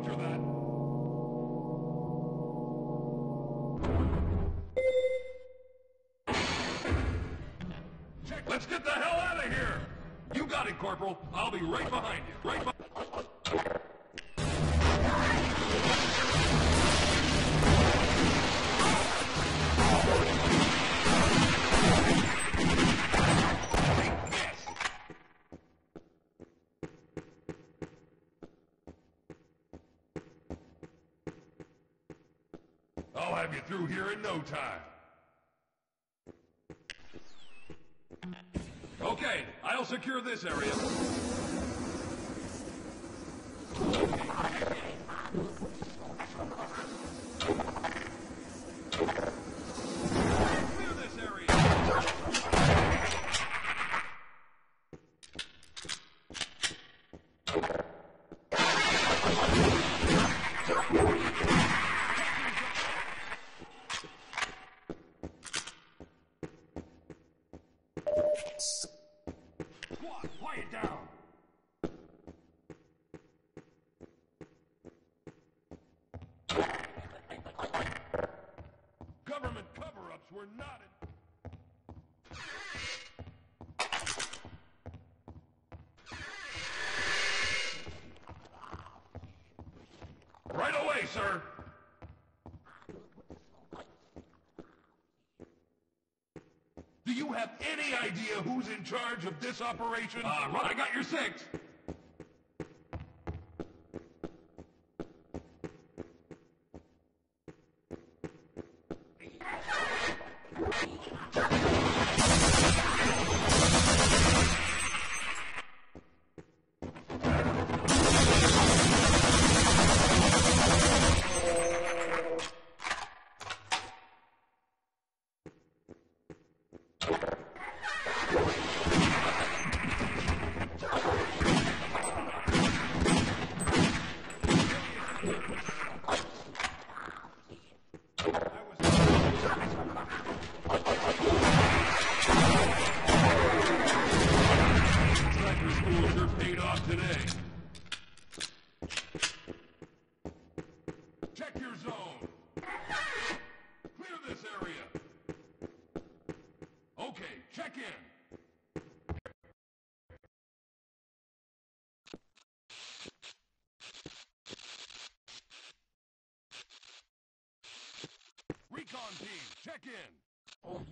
Roger that. Let's get the hell out of here. You got it, Corporal. I'll be right behind you. Right behind. I'll have you through here in no time. Okay, I'll secure this area. Clear this area. Squad, quiet down. Government cover-ups were not in... Right away, sir. Do you have any idea who's in charge of this operation? Uh, I got your six. Oh.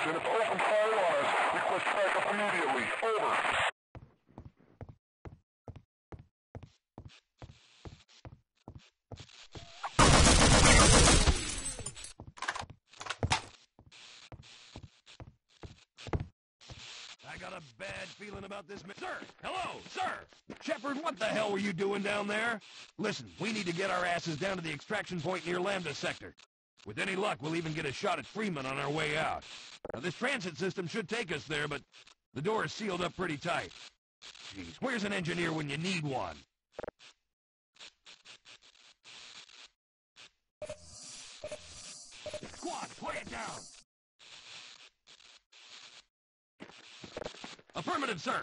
station. It's open fire on us. Request backup immediately. Over. I got a bad feeling about this Sir! Hello! Sir! Shepard, what the hell were you doing down there? Listen, we need to get our asses down to the extraction point near Lambda Sector. With any luck, we'll even get a shot at Freeman on our way out. Now, this transit system should take us there, but the door is sealed up pretty tight. Jeez, where's an engineer when you need one? Squad, quiet down! Affirmative, sir.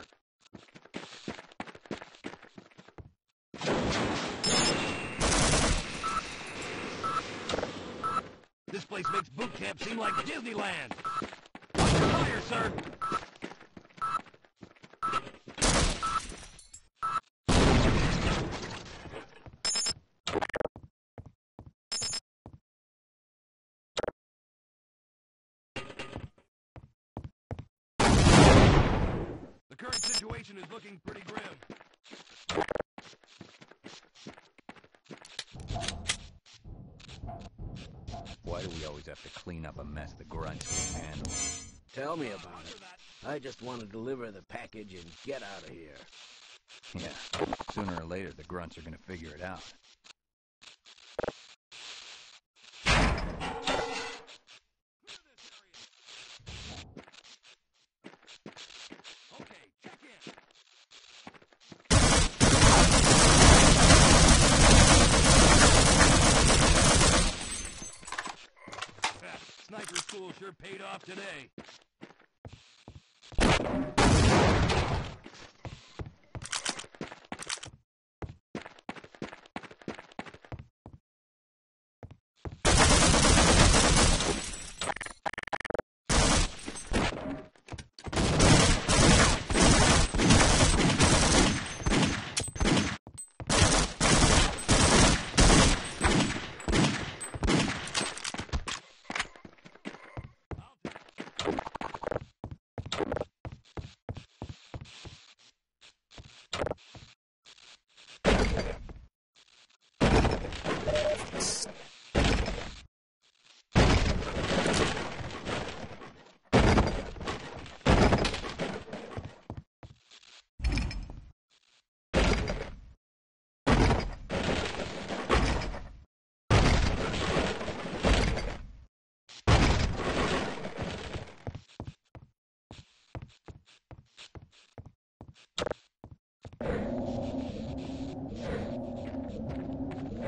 This place makes boot camp seem like Disneyland. Fire, sir. The current situation is looking pretty grim. Why do we always have to clean up a mess the grunts can handle? Tell me about it. I just want to deliver the package and get out of here. Yeah, sooner or later the grunts are gonna figure it out. Okay, check in. Sniper paid off today.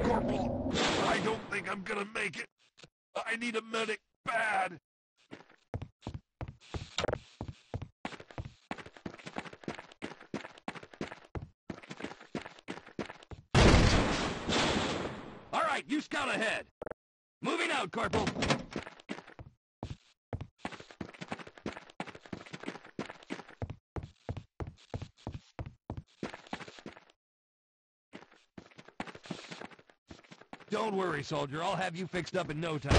Corporal, I don't think I'm gonna make it. I need a medic bad. All right, you scout ahead. Moving out, Corporal. Don't worry, soldier. I'll have you fixed up in no time.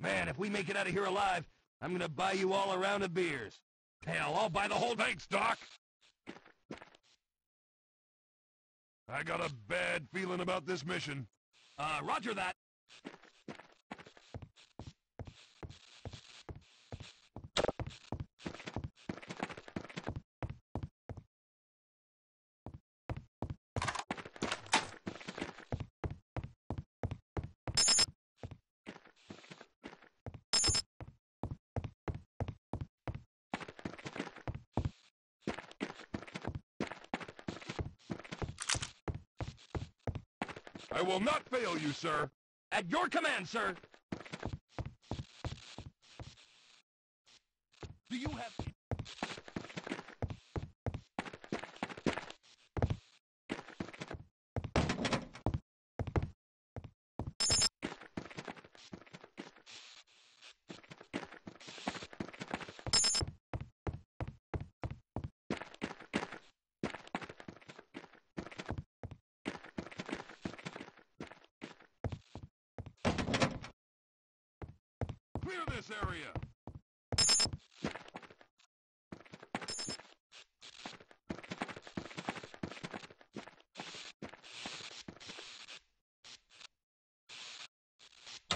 Man, if we make it out of here alive, I'm gonna buy you all a round of beers. Hell, I'll buy the whole Thanks, Doc. I got a bad feeling about this mission. Uh, roger that. I will not fail you, sir. At your command, sir. this area.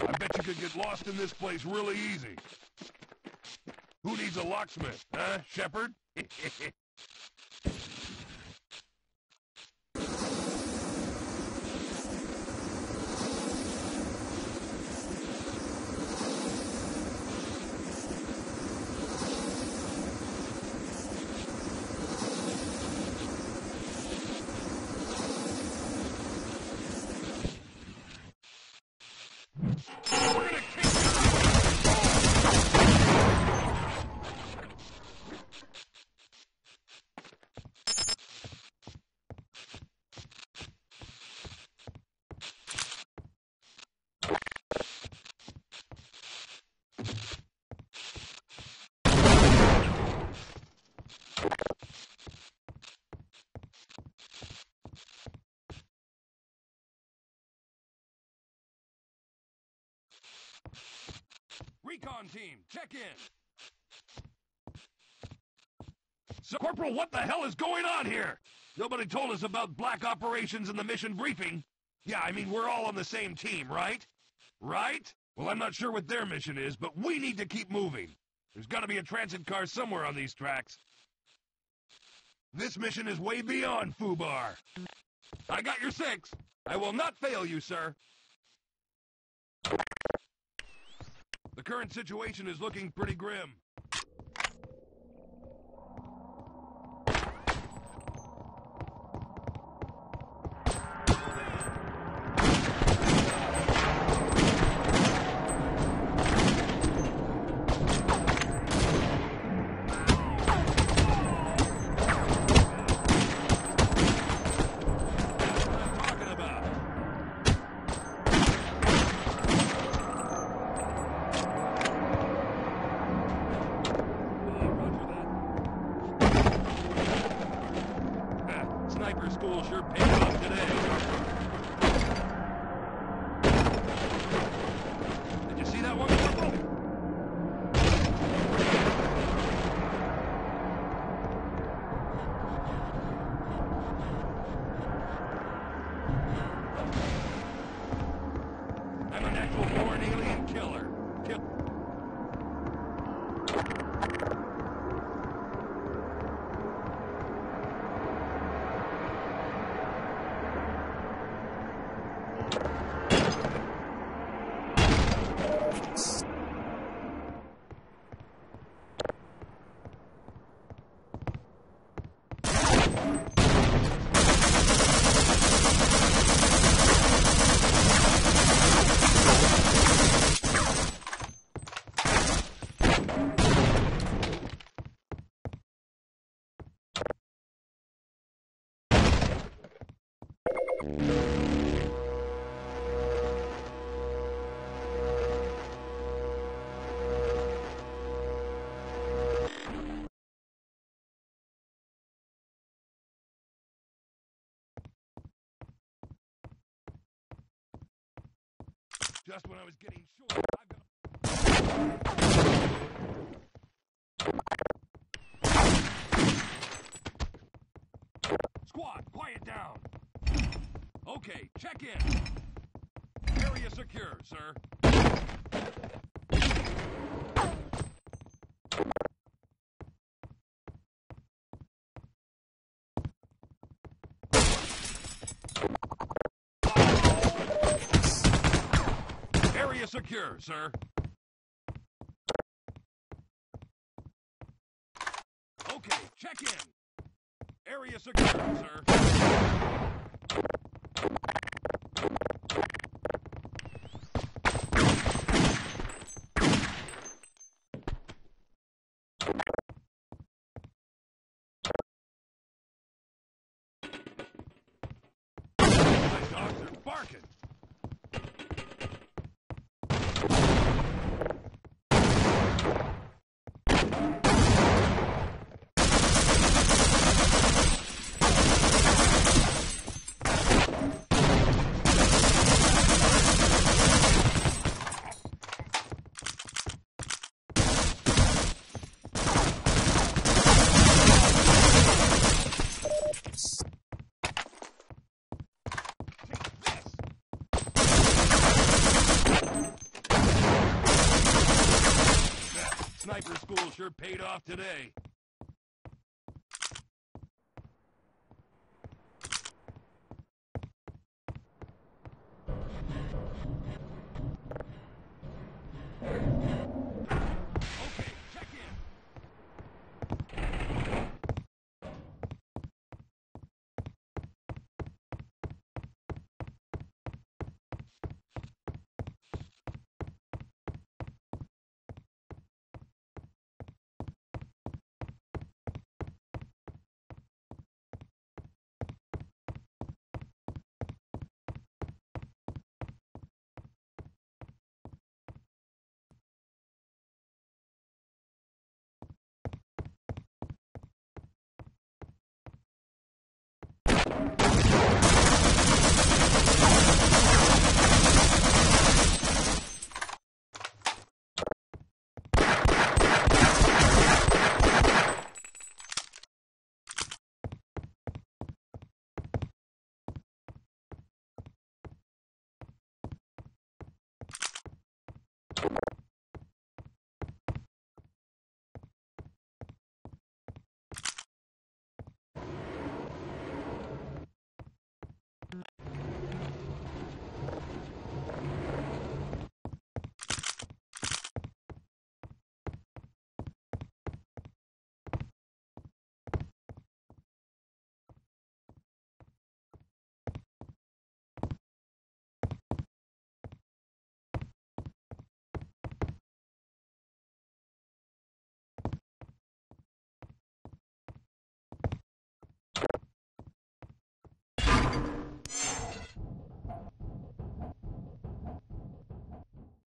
I bet you could get lost in this place really easy. Who needs a locksmith, huh, Shepard? Recon team, check in. So, Corporal, what the hell is going on here? Nobody told us about black operations in the mission briefing. Yeah, I mean, we're all on the same team, right? Right? Well, I'm not sure what their mission is, but we need to keep moving. There's gotta be a transit car somewhere on these tracks. This mission is way beyond Fubar. I got your six. I will not fail you, sir. The current situation is looking pretty grim. That's what I'm talking about. Sniper school sure paid off today. Thanks. Just when I was getting short, got. Squad, quiet down. Okay, check in. Area secure, sir. Secure, sir. Okay, check in. Area secure, sir. My dogs are barking. school paid off today.